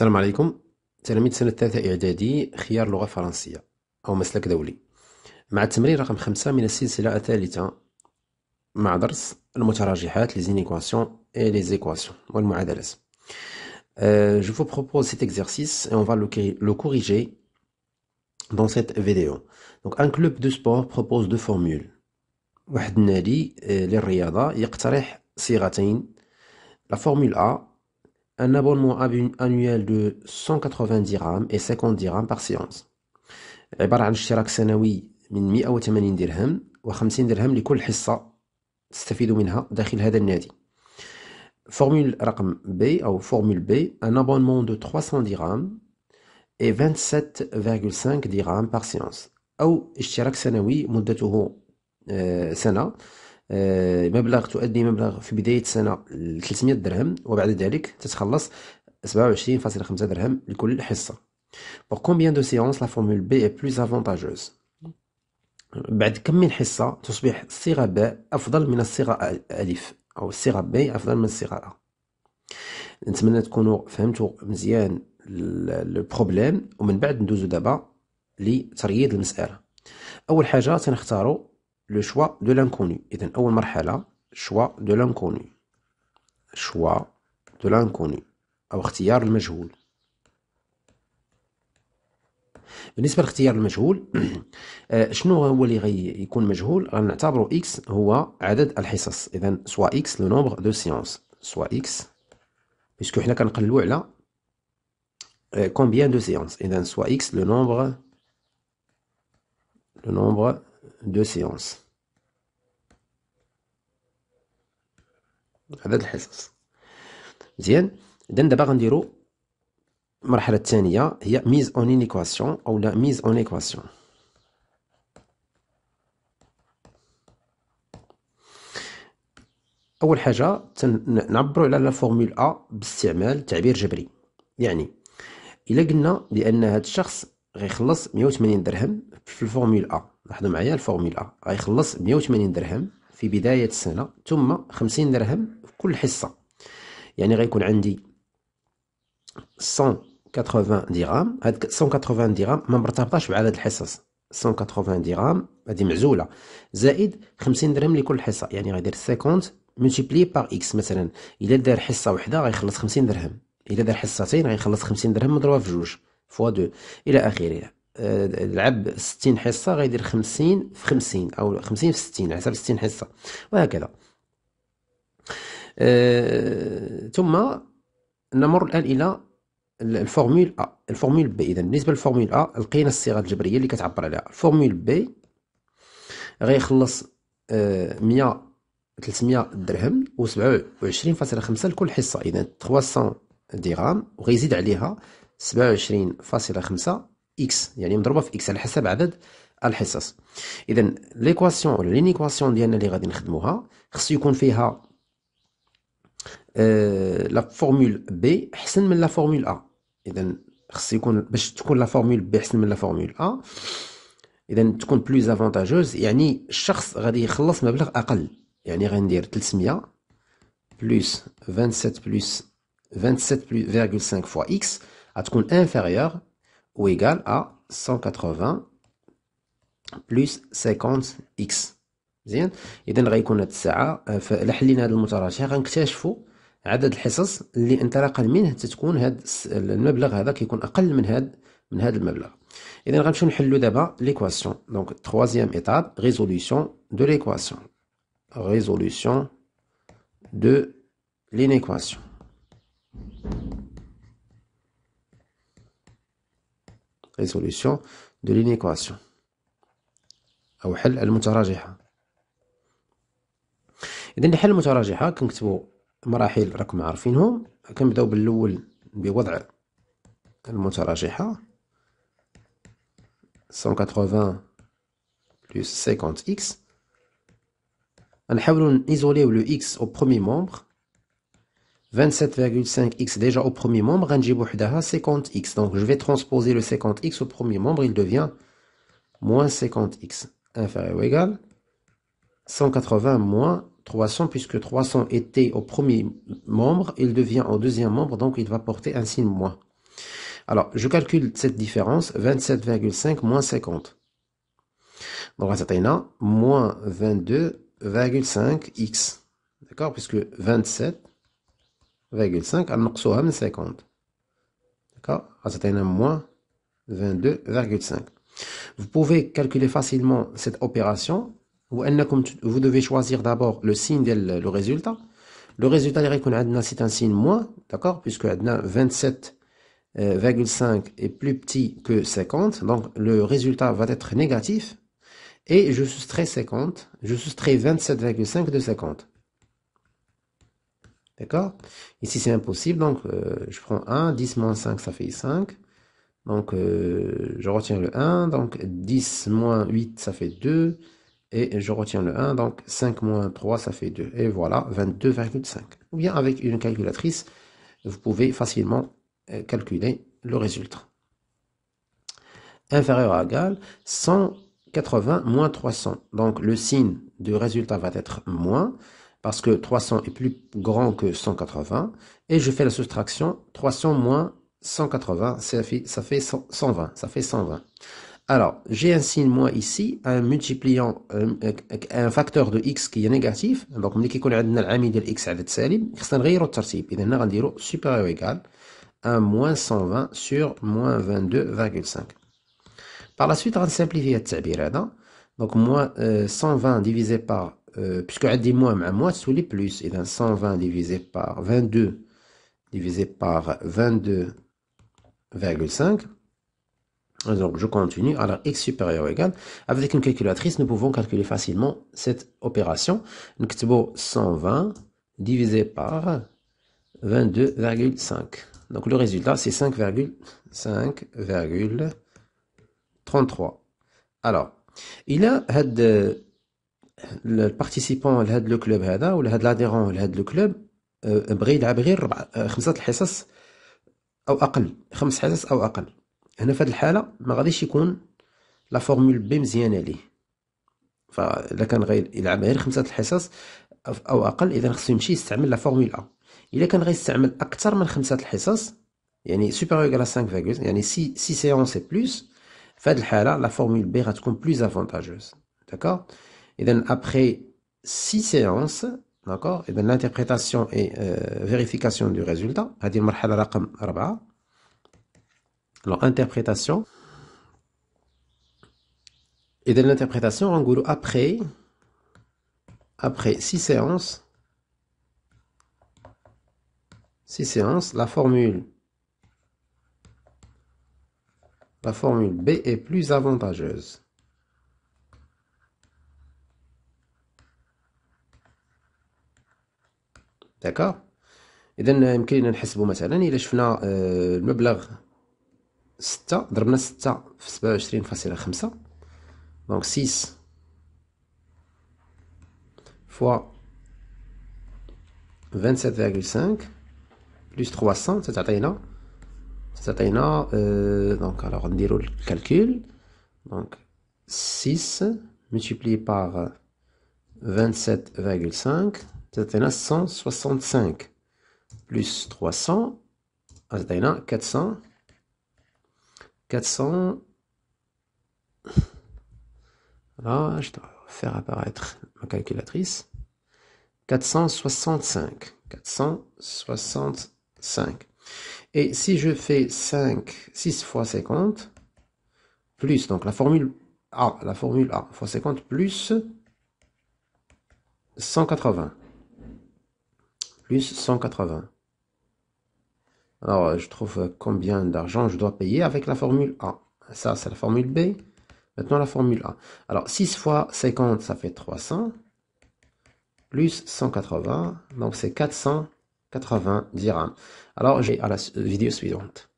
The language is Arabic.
السلام عليكم. تلاميذ سنة الثالثة إعدادي خيار لغة فرنسية أو مسلك دولي. مع التمرين رقم خمسة من السلسلة الثالثة مع درس المتراجحات inéquations et les équations والمعادلات. Euh, Je vous propose cet exercice et on va le, le corriger dans cette vidéo. Donc un club de sport propose deux formules. واحد النادي للرياضة يقترح صيغتين. La formule A un abonnement annuel de 190 dirhams et 50 dirhams par séance عبارة عن اشتراك سنوي من 180 درهم و50 درهم لكل حصة تستفيد منها داخل هذا النادي فورمول رقم B أو فورمول B un abonnement de 300 dirhams et 27,5 dirhams par séance أو اشتراك سنوي مدته سنة مبلغ تؤدي مبلغ في بداية السنة 300 درهم وبعد ذلك تتخلص 27.5 درهم لكل حصة. Pour combien de séances la formule B est plus avantageuse بعد كم من حصة تصبح الصيغة ب أفضل من الصيغة ألف أو الصيغة ب أفضل من الصيغة أ نتمنى تكونوا فهمتوا مزيان البروبليم ومن بعد ندوزو دابا لترييض المسألة. أول حاجة تنختاروا le choix de l'inconnu. إذا أول مرحلة choix de l'inconnu. Choix de l'inconnu. أو اختيار المجهول بالنسبة لاختيار المجهول شنو هو اللي غيكون مجهول؟ غنعتبرو x هو عدد الحصص. إذا soit x le nombre de séances soit x parce que حنا كنقلو على combien de séances. إذا soit x le nombre le nombre de séances عدد الحصص. مزيان اذا دابا غنديرو المرحله الثانية هي mise en inéquation أو لا mise en équation أول حاجة نعبروا على la formule A باستعمال تعبير جبري. يعني إلا قلنا بأن هذا الشخص غيخلص 180 درهم في ال formule A لاحظوا معايا ال formule A غيخلص 180 درهم في بداية السنة ثم 50 درهم في كل حصة. يعني غيكون عندي 180 درهم. هاد 180 درهم ما مرتبطاش بعدد الحصص. 180 درهم هذه معزولة. زائد 50 درهم لكل حصة. يعني غيدير 50 multiplié par x مثلا. إلا دار حصة وحدة غيخلص 50 درهم. إلا دار حصتين غيخلص 50 درهم مضروبة في جوج fois deux. إلى آخره. لعب 60 حصة غيدير 50 في 50 أو 50 في 60 على حسب 60 حصة وهكذا. أه ثم نمر الآن إلى ال formule A. ال formule B. إذا بالنسبة لل formule A لقينا الصيغة الجبرية اللي كتعبر عليها. ال formule B غيخلص أه 100 300 درهم و 27.5 لكل حصة. إذا 300 درهم وغيزيد عليها 27.5 x يعني مضروبة في x على حسب عدد الحصص. اذا l'équation ولا l'inéquation ديالنا اللي غادي نخدموها خصو يكون فيها la formule B أحسن من la formule A اذا خص يكون باش تكون la formule B أحسن من la formule A اذا تكون plus avantageuse يعني الشخص غادي يخلص مبلغ أقل. يعني غندير 300 plus 27 plus 27,5 fois x غتكون inférieur ou égal à 180 plus 50x مزيان اذا غيكون هاد الساعه فالا حلينا هاد المتراجع غنكتشفوا عدد الحصص اللي انطلاقا منه تتكون هاد المبلغ هذا كيكون اقل من هاد من هاد المبلغ اذا غنمشيو نحلو دابا ليكواسيون دونك troisième étape résolution de l'équation résolution de l'inéquation Résolution de l'inéquation. أو حل المتراجحة. إذا لحل المتراجحة كنكتبو مراحل راكم عارفينهم. كنبداو بالأول بوضع المتراجحة. 180 plus 50x غنحاولو نيزوليو لو x au premier membre. 27,5x déjà au premier membre, 50x. Donc je vais transposer le 50x au premier membre, il devient moins 50x. Inférieur ou égal 180 moins 300, puisque 300 était au premier membre, il devient au deuxième membre, donc il va porter un signe moins. Alors, je calcule cette différence, 27,5 moins 50. Donc, a moins 22,5x. D'accord? Puisque 27,5, à 50. D'accord? Ça a moins 22,5. Vous pouvez calculer facilement cette opération. Vous devez choisir d'abord le signe le résultat. Le résultat, c'est un signe moins, d'accord? Puisque 27,5 euh, est plus petit que 50. Donc, le résultat va être négatif. Et je soustrais 50. Je soustrais 27,5 de 50. D'accord? Ici, c'est impossible. Donc, euh, je prends 1. 10 moins 5, ça fait 5. Donc, euh, je retiens le 1. Donc, 10 moins 8, ça fait 2. Et je retiens le 1. Donc, 5 moins 3, ça fait 2. Et voilà, 22,5. Ou bien, avec une calculatrice, vous pouvez facilement euh, calculer le résultat. Inférieur à égal, 180 moins 300. Donc, le signe du résultat va être moins parce que 300 est plus grand que 180. Et je fais la soustraction, 300 moins 180, ça fait, ça fait 120. Ça fait 120. Alors, j'ai un signe moins ici, un multipliant, un facteur de x qui est négatif. Donc, ملي كيكون عندنا العامل ديال x عدد سالب, خصنا نغيرو الترتيب. إذا هنا غنديرو supérieur ou égal à moins 120 sur moins 22,5. Par la suite, on va simplifier التعبير هذا. Donc, moins 120 divisé par, euh, puisque عندي moins مع moins, تولي plus. إذا 120 divisé par 22 divisé par 22 5. Donc, je continue. Alors, x supérieur ou égal. Avec une calculatrice, nous pouvons calculer facilement cette opération. Donc, 120 divisé par 22,5. Donc, le résultat, c'est 5,33. Alors, il a le participant le club ou l'adhérent le club بغى يلعب غير خمسة الحصص أو أقل خمس حصص أو أقل. هنا في هذه الحالة ما غاديش يكون la formule B مزيانة ليه. فاذا كان غير يلعب غير خمسة الحصص أو أقل إذا خصو يمشي يستعمل la formule A إلا كان غيستعمل أكثر من خمسة الحصص يعني supérieur على 5 virgule يعني six six séances plus في هذه الحالة la formule B غتكون plus avantageuse داكوغ اذا ابخي سي سيونس D'accord Et bien l'interprétation et euh, vérification du résultat. هذه المرحلة رقم 4. Alors interprétation. Et de l'interprétation, en gros, après, après 6 séances, 6 séances, la formule, la formule B est plus avantageuse. d'accord اذا يمكن لنا نحسبوا مثلا الا شفنا المبلغ ستة ضربنا ستة في سبعة وعشرين فاصلة خمسة. donc six fois vingt-sept virgule cinq plus trois cents تعطينا تعطينا donc alors نديرو ال calcul donc six multiplié par 27,5 Zatena 165 plus 300, Zatena 400, 400, là je dois faire apparaître ma calculatrice, 465, 465. Et si je fais 5, 6 fois 50, plus, donc la formule A, la formule A fois 50 plus 180 plus 180. Alors, je trouve combien d'argent je dois payer avec la formule A. Ça, c'est la formule B. Maintenant, la formule A. Alors, 6 fois 50, ça fait 300. Plus 180, donc c'est 480 dirhams. Alors, j'ai à la vidéo suivante.